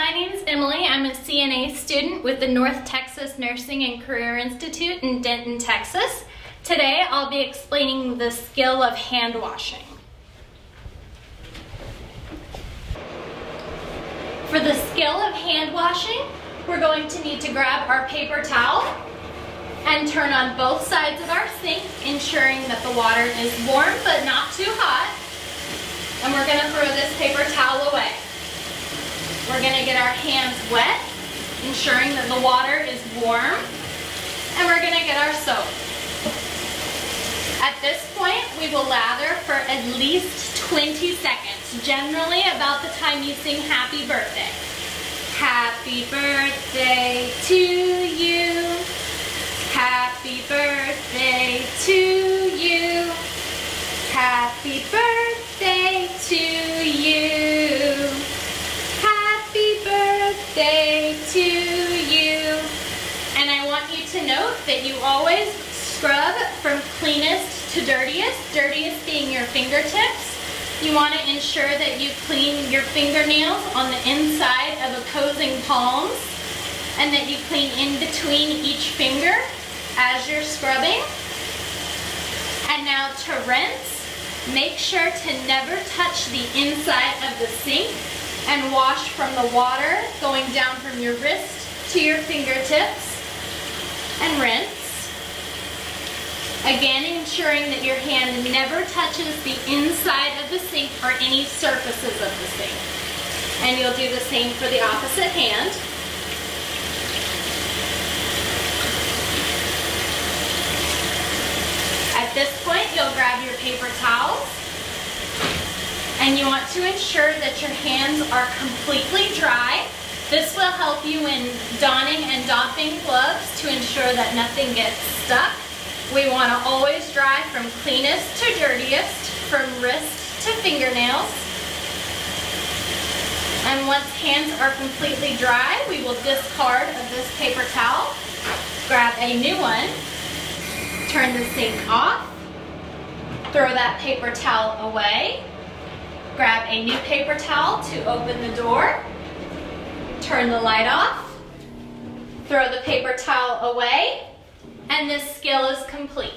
my name is Emily. I'm a CNA student with the North Texas Nursing and Career Institute in Denton, Texas. Today I'll be explaining the skill of hand washing. For the skill of hand washing, we're going to need to grab our paper towel and turn on both sides of our sink, ensuring that the water is warm but not too hot. And we're gonna throw this paper towel away. We're gonna get our hands wet, ensuring that the water is warm, and we're gonna get our soap. At this point, we will lather for at least 20 seconds, generally about the time you sing happy birthday. Happy birthday to you. Happy birthday to you. Happy birthday note that you always scrub from cleanest to dirtiest, dirtiest being your fingertips. You want to ensure that you clean your fingernails on the inside of opposing palms and that you clean in between each finger as you're scrubbing. And now to rinse, make sure to never touch the inside of the sink and wash from the water going down from your wrist to your fingertips and rinse. Again, ensuring that your hand never touches the inside of the sink or any surfaces of the sink. And you'll do the same for the opposite hand. At this point, you'll grab your paper towels and you want to ensure that your hands are completely dry. This will help you in donning and doffing gloves to ensure that nothing gets stuck. We want to always dry from cleanest to dirtiest, from wrist to fingernails. And once hands are completely dry, we will discard of this paper towel, grab a new one, Turn the sink off. Throw that paper towel away. Grab a new paper towel to open the door. Turn the light off. Throw the paper towel away. And this skill is complete.